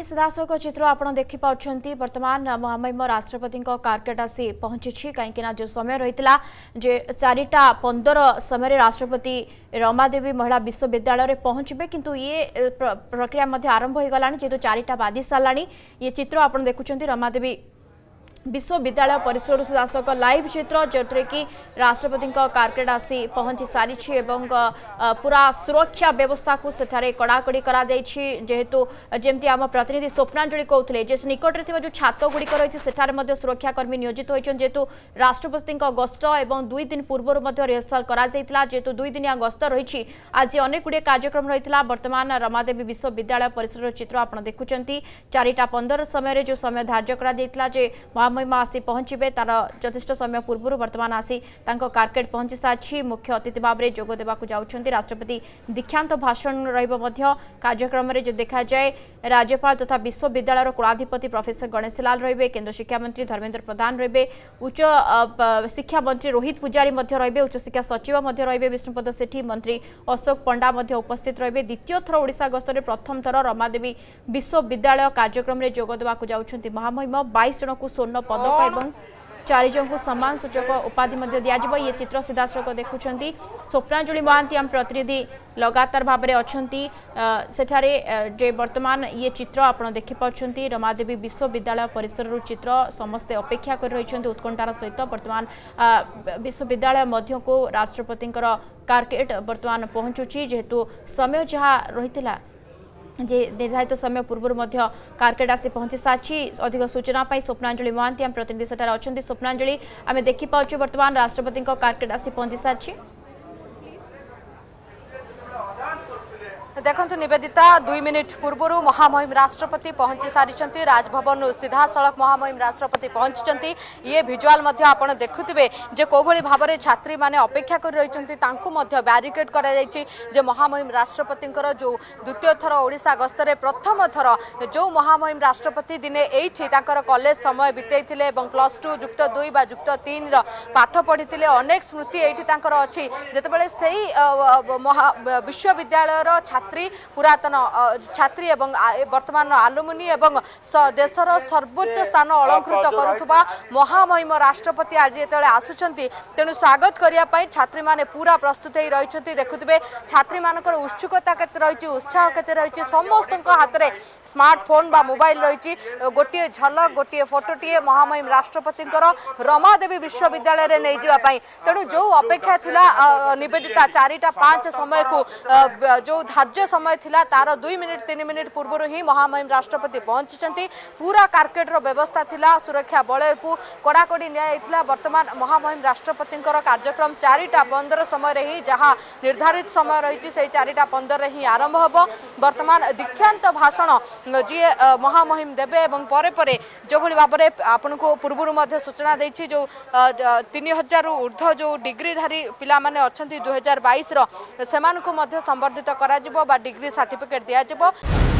सीधासख चित्र आप देखिपुट वर्तमान महामहिम राष्ट्रपति कारकेट आसी पहुंची कहीं जो समय रही चारिटा पंदर समय राष्ट्रपति रमादेवी महिला विश्वविद्यालय पहुंचे कि प्रक्रिया आरंभ हो गला जेहतु चार बाजि सारा ये चित्र आप देखुं रमादेवी ବିଶ୍ୱବିଦ୍ୟାଳୟ ପରିସରରୁ ସିଧାସଳଖ ଲାଇଭ୍ ଚିତ୍ର ଯେଉଁଥିରେ କି ରାଷ୍ଟ୍ରପତିଙ୍କ କାର୍କେଡ୍ ଆସି ପହଞ୍ଚି ସାରିଛି ଏବଂ ପୁରା ସୁରକ୍ଷା ବ୍ୟବସ୍ଥାକୁ ସେଠାରେ କଡ଼ାକଡ଼ି କରାଯାଇଛି ଯେହେତୁ ଯେମିତି ଆମ ପ୍ରତିନିଧି ସ୍ୱପ୍ନାଞ୍ଜଳି କହୁଥିଲେ ଯେ ନିକଟରେ ଥିବା ଯେଉଁ ଛାତଗୁଡ଼ିକ ରହିଛି ସେଠାରେ ମଧ୍ୟ ସୁରକ୍ଷାକର୍ମୀ ନିୟୋଜିତ ହୋଇଛନ୍ତି ଯେହେତୁ ରାଷ୍ଟ୍ରପତିଙ୍କ ଗସ୍ତ ଏବଂ ଦୁଇ ଦିନ ପୂର୍ବରୁ ମଧ୍ୟ ରିହର୍ସାଲ କରାଯାଇଥିଲା ଯେହେତୁ ଦୁଇଦିନିଆ ଗସ୍ତ ରହିଛି ଆଜି ଅନେକ ଗୁଡ଼ିଏ କାର୍ଯ୍ୟକ୍ରମ ରହିଥିଲା ବର୍ତ୍ତମାନ ରମାଦେବୀ ବିଶ୍ୱବିଦ୍ୟାଳୟ ପରିସରର ଚିତ୍ର ଆପଣ ଦେଖୁଛନ୍ତି ଚାରିଟା ପନ୍ଦର ସମୟରେ ଯେଉଁ ସମୟ ଧାର୍ଯ୍ୟ କରାଯାଇଥିଲା ଯେ ମହା તન્મયમા આસી પહોંચીબે તાર જથેષ્ટ સમય પૂર્વરૂ વર્તમાન આસી તાંક કાર્કેટ પહોંચી સારી મુખ્ય અતિથિ ભાવે જોગ દેવાકુ જાઉંટ રાષ્ટ્રપતિ દીક્ષાંત ભાષણ રહીબ મધ્ય કાર્યક્રમરે જો દેખાય રાજ્યપાળ તથા વિશ્વવિદ્યાળયર કુળાધિપતિ પ્રફેસર ગણેશીલાલ રહીબે કેન્દ્ર શિક્ષામંત્રી ધર્મેન્દ્ર પ્રધાન રહીબે ઉચ્ચ શિક્ષામંત્રી રોહિત પૂજારી રહીબે ઉચ્ચશિક્ષા સચિવ રહીબે વિષ્ણુપଦ સેઠી મંત્રી અશોક પંડા ઉપસ્થિત રહીબે દ્વિତୀୟ ଥର ଓଡ଼ିଶା ଗସ୍ତରେ ପ୍ରଥମ ଥର ରମାଦେବୀ ବିଶ୍ୱବିଦ୍ୟାଳୟ କାର୍ଯ୍ୟକ୍ରମରେ ଯୋଗ ଦେବାକୁ ଯାଉଛନ୍ତି ମହାମହିମ ବାଇଶ ଜଣଙ୍କୁ ସ୍ୱର୍ଣ୍ଣ ପଦକ ଏବଂ ଚାରି ଜଣଙ୍କୁ ସମ୍ମାନ ସୂଚକ ଉପାଧି ମଧ୍ୟ ଦିଆଯିବ ଇଏ ଚିତ୍ର ସିଧାସଳଖ ଦେଖୁଛନ୍ତି ସ୍ୱପ୍ନାଞ୍ଜଳି ମହାନ୍ତି ଆମ ପ୍ରତିନିଧି ଲଗାତାର ଭାବରେ ଅଛନ୍ତି ସେଠାରେ ଯେ ବର୍ତ୍ତମାନ ଇଏ ଚିତ୍ର ଆପଣ ଦେଖିପାରୁଛନ୍ତି ରମାଦେବୀ ବିଶ୍ୱବିଦ୍ୟାଳୟ ପରିସରରୁ ଚିତ୍ର ସମସ୍ତେ ଅପେକ୍ଷା କରି ରହିଛନ୍ତି ଉତ୍କଣ୍ଠାର ସହିତ ବର୍ତ୍ତମାନ ବିଶ୍ୱବିଦ୍ୟାଳୟ ମଧ୍ୟକୁ ରାଷ୍ଟ୍ରପତିଙ୍କର କାର୍କେଟ୍ ବର୍ତ୍ତମାନ ପହଞ୍ଚୁଛି ଯେହେତୁ ସମୟ ଯାହା ରହିଥିଲା যে নির্ধারিত সময় পূর্বর মধ্য কার্কেড আসি পৌঁছি সারিছি অধিক সূচনা স্বপ্নাঞ্জলি মহান্তি আম প্রতিনিধি সেঠার অনেক স্বপ্নাঞ্জলি আমি দেখিপাচ্ছু বর্তমান রাষ্ট্রপতি কার্কেড আসি পৌঁছি সারিছি ଦେଖନ୍ତୁ ନିବେଦିତା ଦୁଇ ମିନିଟ୍ ପୂର୍ବରୁ ମହାମହିମ ରାଷ୍ଟ୍ରପତି ପହଞ୍ଚି ସାରିଛନ୍ତି ରାଜଭବନରୁ ସିଧାସଳଖ ମହାମହିମ ରାଷ୍ଟ୍ରପତି ପହଞ୍ଚିଛନ୍ତି ଇଏ ଭିଜୁଆଲ୍ ମଧ୍ୟ ଆପଣ ଦେଖୁଥିବେ ଯେ କେଉଁଭଳି ଭାବରେ ଛାତ୍ରୀମାନେ ଅପେକ୍ଷା କରି ରହିଛନ୍ତି ତାଙ୍କୁ ମଧ୍ୟ ବ୍ୟାରିକେଡ୍ କରାଯାଇଛି ଯେ ମହାମହିମ ରାଷ୍ଟ୍ରପତିଙ୍କର ଯେଉଁ ଦ୍ୱିତୀୟ ଥର ଓଡ଼ିଶା ଗସ୍ତରେ ପ୍ରଥମ ଥର ଯେଉଁ ମହାମହିମ ରାଷ୍ଟ୍ରପତି ଦିନେ ଏଇଠି ତାଙ୍କର କଲେଜ ସମୟ ବିତେଇଥିଲେ ଏବଂ ପ୍ଲସ୍ ଟୁ ଯୁକ୍ତ ଦୁଇ ବା ଯୁକ୍ତ ତିନିର ପାଠ ପଢ଼ିଥିଲେ ଅନେକ ସ୍ମୃତି ଏଇଠି ତାଙ୍କର ଅଛି ଯେତେବେଳେ ସେଇ ବିଶ୍ୱବିଦ୍ୟାଳୟର ଛାତ୍ର ছাত্রী পুরাতন ছাত্রী এবং বর্তমান আলুমিনি এবং দেশের সর্বোচ্চ স্থান অলঙ্কৃত করুবা মহামহিম রাষ্ট্রপতি আজ যেতবে আসুচার তেমন স্বাগত করা ছাত্রী মানে পুরা প্রস্তুত হয়ে রয়েছেন দেখুবে ছাত্রী মানুষ উৎসুকতা কে রয়েছে উৎসাহ কেতে রয়েছে সমস্ত হাতের স্মার্টফোন বা মোবাইল রয়েছে গোটিয়ে ঝলক গোটিয়ে ফটোটিয়ে মহামহিম রাষ্ট্রপতিঙ্কর রমাদেবী বিশ্ববিদ্যালয় নিয়ে যাওয়া তেমন যে অপেক্ষা লা নিবেদিতা চারিটা পাঁচ সময় যে ধার্য कार्य समय थिला तार दुई मिनिट तीन मिनिट पूर्व ही महामहिम राष्ट्रपति पहुंची पूरा कार्केडर व्यवस्था थिला सुरक्षा बलयको कड़ाकड़ी निया बर्तमान महामहिम राष्ट्रपति कार्यक्रम चारिटा पन्ध्र समय हिँ जहाँ निर्धारित समय रही से चारिटा पंदर ही आरंभ हम बर्तमान दीक्षांत भाषण जी महामहिम देवे और पर जो भाव आपन को पूर्व सूचना देखिए जो तीन हजार ऊर्ध जो डिग्रीधारी पिला अनि दुई हजार बैश रर्धित कर डिग्री सार्टिफिकेट दिया दिज्व